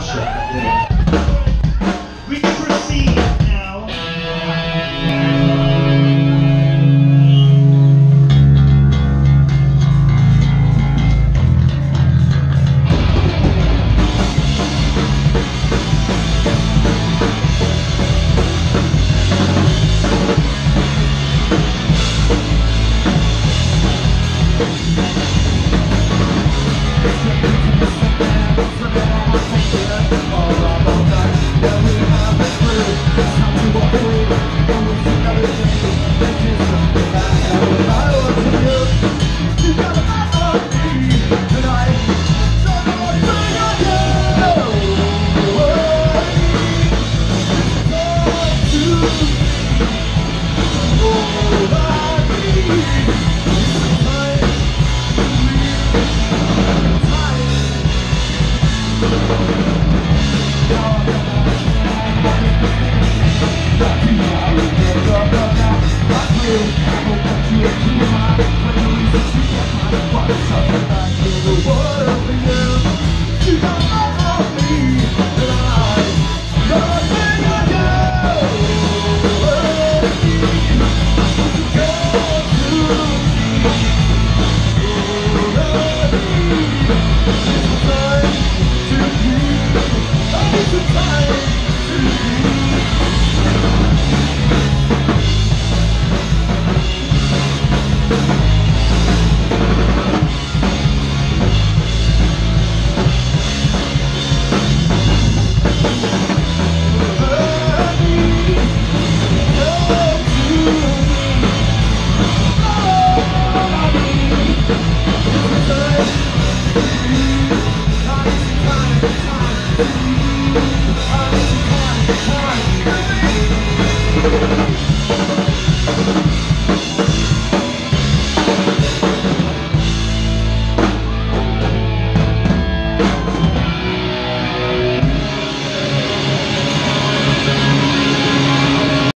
Sasha. Time, time, time.